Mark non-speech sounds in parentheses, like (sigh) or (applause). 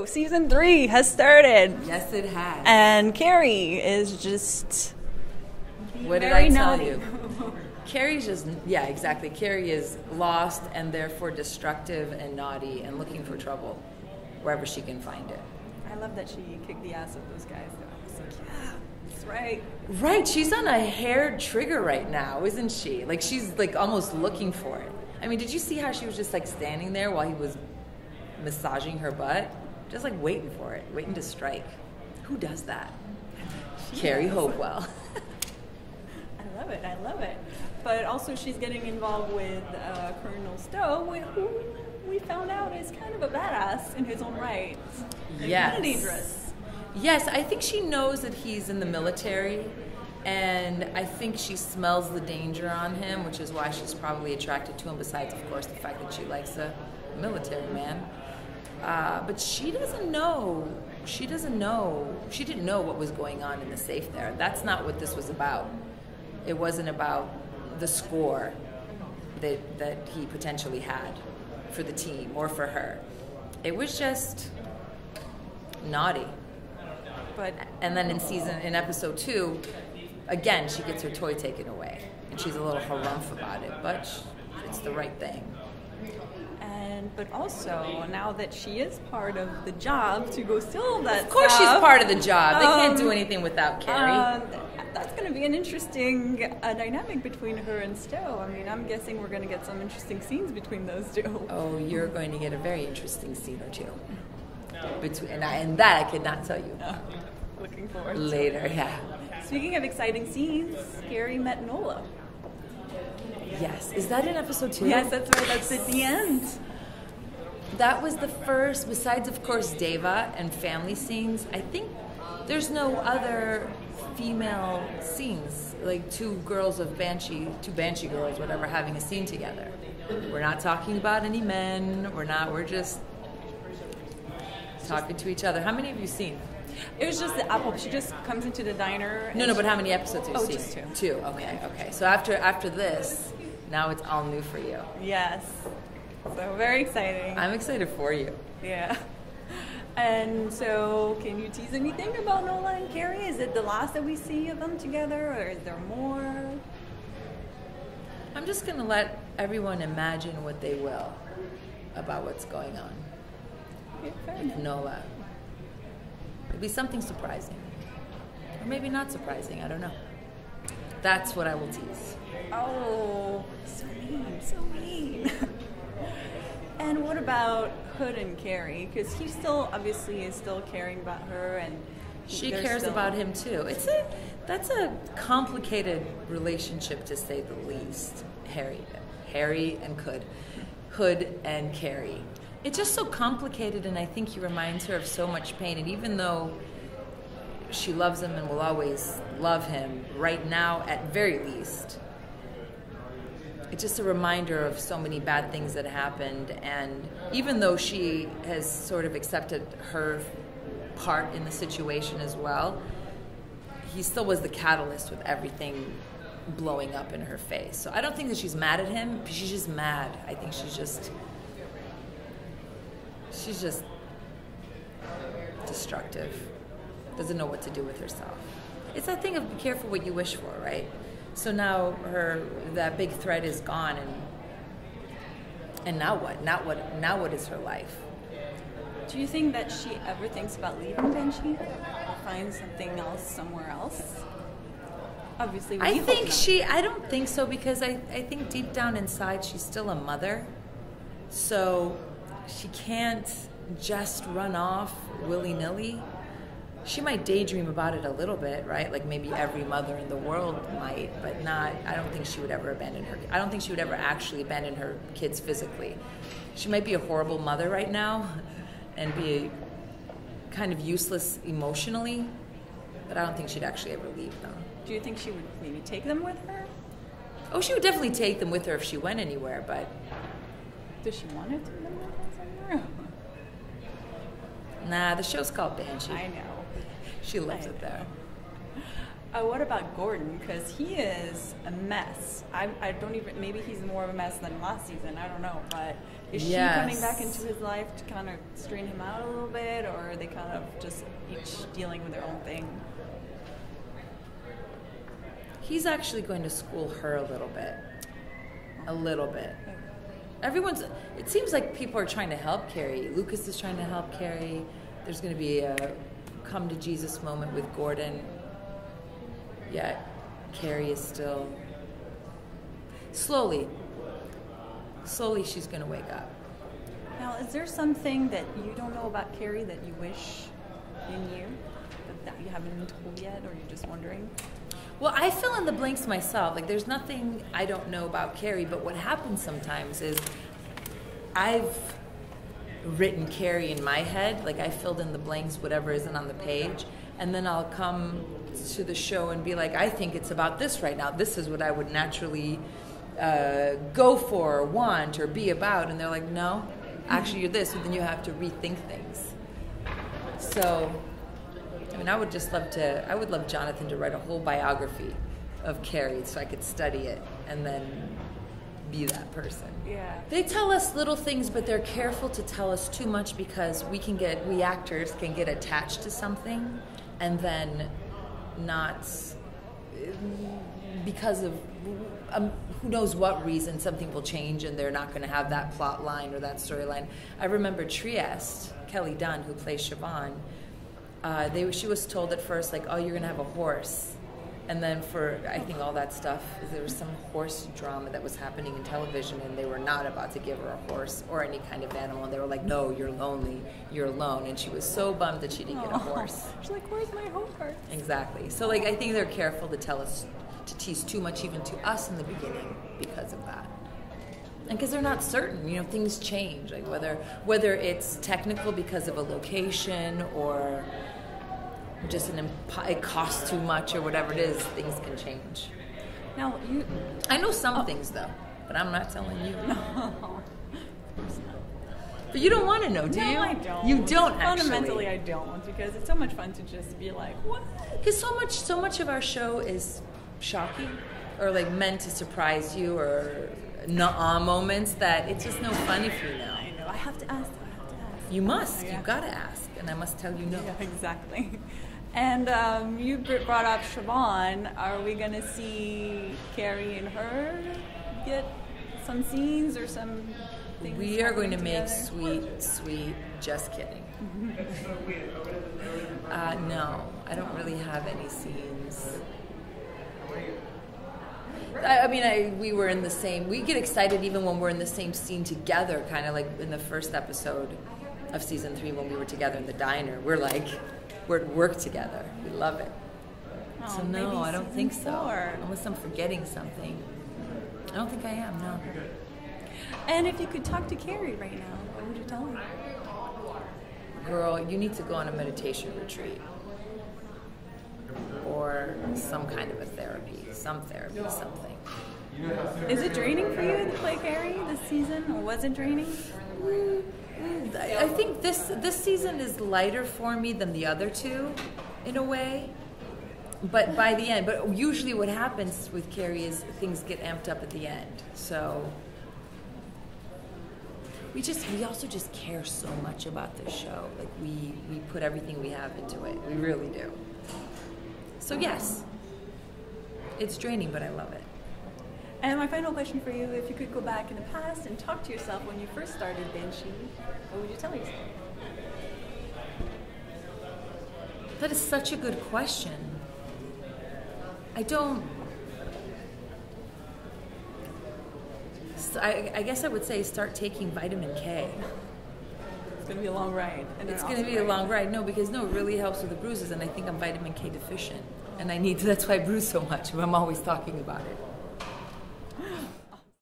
So, season three has started. Yes, it has. And Carrie is just. What did I tell naughty. you? Carrie's just, yeah, exactly. Carrie is lost and therefore destructive and naughty and looking for trouble wherever she can find it. I love that she kicked the ass of those guys. Though. I was like, yeah, that's right. Right, she's on a hair trigger right now, isn't she? Like she's like almost looking for it. I mean, did you see how she was just like standing there while he was massaging her butt? Just like waiting for it, waiting to strike. Who does that? Carrie Hopewell. (laughs) I love it. I love it. But also, she's getting involved with uh, Colonel Stowe, who we found out is kind of a badass in his own right. And Yes. Kind of dangerous. Yes, I think she knows that he's in the military, and I think she smells the danger on him, which is why she's probably attracted to him. Besides, of course, the fact that she likes a military man. Uh, but she doesn't know. She doesn't know. She didn't know what was going on in the safe there. That's not what this was about. It wasn't about the score that that he potentially had for the team or for her. It was just naughty. But And then in season, in episode two, again, she gets her toy taken away. And she's a little harumph about it, but it's the right thing. But also now that she is part of the job to go steal that. Of course, she's part of the job. They can't do um, anything without Carrie. Uh, that's going to be an interesting uh, dynamic between her and Stowe. I mean, I'm guessing we're going to get some interesting scenes between those two. oh, you're going to get a very interesting scene or two. Between, and, I, and that I could not tell you Uh, looking forward. to it. later. Yeah. Speaking of exciting scenes, Carrie met Nola. Yes. Is that in episode two? Yes, that's right. That's at the end. That was the first, besides, of course, Deva and family scenes. I think there's no other female scenes, like two girls of Banshee, two Banshee girls, whatever, having a scene together. We're not talking about any men. We're not, we're just talking to each other. How many have you seen? It was just the apple. She just comes into the diner. No, no, but how many episodes have you Oh, seen? just two. Two, okay, okay. So after after this, now it's all new for you. Yes. So very exciting. I'm excited for you. Yeah. And so, can you tease anything about Nola and Carrie? Is it the last that we see of them together, or is there more? I'm just going to let everyone imagine what they will about what's going on. Fair. Nola. It'll be something surprising. Or maybe not surprising, I don't know. That's what I will tease. Oh, so mean, so (laughs) mean. About Hood and Carrie? Because he still obviously is still caring about her, and She cares still- about him too. It's a that's a complicated relationship to say the least. Carrie, Carrie and Hood, Hood and Carrie. It's just so complicated, and I think he reminds her of so much pain. And even though she loves him and will always love him, right now, at very least, it's just a reminder of so many bad things that happened. And even though she has sort of accepted her part in the situation as well, he still was the catalyst with everything blowing up in her face. So I don't think that she's mad at him. She's just mad. I think she's just she's just destructive. Doesn't know what to do with herself. It's that thing of be careful what you wish for, right? So now her that big threat is gone and and now what? Now what now what is her life? Do you think that she ever thinks about leaving Banshee? or find something else somewhere else? Obviously, we I think she. I don't think so because I, I think deep down inside she's still a mother, so she can't just run off willy nilly. She might daydream about it a little bit, right? Like maybe every mother in the world might, but not. I don't think she would ever abandon her. I don't think she would ever actually abandon her kids physically. She might be a horrible mother right now, and be kind of useless emotionally, but I don't think she'd actually ever leave them. Do you think she would maybe take them with her? Oh, she would definitely take them with her if she went anywhere, but Does she want to take them with her somewhere? (laughs) nah, the show's called Banshee. I know. She loves it there. (laughs) Uh, what about Gordon? Because he is a mess. I, I don't even. Maybe he's more of a mess than last season. I don't know, but Is Yes. she coming back into his life to kind of strain him out a little bit, or are they kind of just each dealing with their own thing? He's actually going to school her a little bit. A little bit. Everyone's. It seems like people are trying to help Carrie. Lucas is trying to help Carrie. There's going to be a come to Jesus moment with Gordon. Yet Carrie is still slowly. Slowly, she's going to wake up. Now, is there something that you don't know about Carrie that you wish in you knew that, that you haven't been told yet, or you're just wondering? Well, I fill in the blanks myself. Like, there's nothing I don't know about Carrie, but what happens sometimes is I've written Carrie in my head. Like, I filled in the blanks, whatever isn't on the page, and then I'll come to the show and be like, I think it's about this right now. This is what I would naturally uh, go for, or want, or be about. And they're like, no, actually, you're this. And then you have to rethink things. So, I mean, I would just love to. I would love Jonathan to write a whole biography of Carrie, so I could study it and then be that person. Yeah. They tell us little things, but they're careful to tell us too much because we can get, we actors can get attached to something and then not, because of um, who knows what reason, something will change and they're not going to have that plot line or that storyline. I remember Trieste, Kelly Dunn, who plays Siobhan, uh, they, she was told at first, like, oh, you're going to have a horse. And then for, I think, all that stuff, there was some horse drama that was happening in television, and they were not about to give her a horse or any kind of animal. And they were like, no, you're lonely, you're alone. And she was so bummed that she didn't get a horse. (laughs) She's like, "Where's my horse?" Exactly. So, like, I think they're careful to tell us, to tease too much even to us in the beginning because of that. And because they're not certain, you know, things change. Like whether whether it's technical because of a location or just an imp- it costs too much or whatever it is, things can change. Now you. I know some things though, but I'm not telling you. No. But you don't want to know, do no, you? I don't. You don't actually. Fundamentally, I don't because it's so much fun to just be like, "What?" Because so much, so much of our show is shocking, or like meant to surprise you, or nah moments that it's just no fun if you know. I know. I have to ask. I have to ask. You must. Yeah. You gotta ask, and I must tell you no. Yeah, exactly. And um, you brought up Siobhan. Are we going to see Carrie and her get some scenes or some things? We are going to happening make sweet, sweet. Just kidding. uh, no, I don't really have any scenes. I, I mean, I, we were in the same. We get excited even when we're in the same scene together, kind of like in the first episode of season three when we were together in the diner. We're like, we're work together. We love it. Oh, so no, I don't think so. four. Unless I'm forgetting something. I don't think I am. No. And if you could talk to Carrie right now, what would you tell her? girl, you need to go on a meditation retreat or some kind of a therapy, some therapy, something. Is it draining for you to play Carrie this season, or was it draining? Mm, I I think this this season is lighter for me than the other two, in a way. But by the end, but usually what happens with Carrie is things get amped up at the end. So we just we also just care so much about this show. Like we we put everything we have into it. We really do. So yes, it's draining, but I love it. And my final question for you: If you could go back in the past and talk to yourself when you first started Banshee, what would you tell yourself? That is such a good question. I don't. I guess I would say start taking vitamin K. It's going to be a long ride. And It's going to be a long ride. No, because no, it really helps with the bruises, and I think I'm vitamin K deficient, and I need. To, That's why I bruise so much. I'm always talking about it.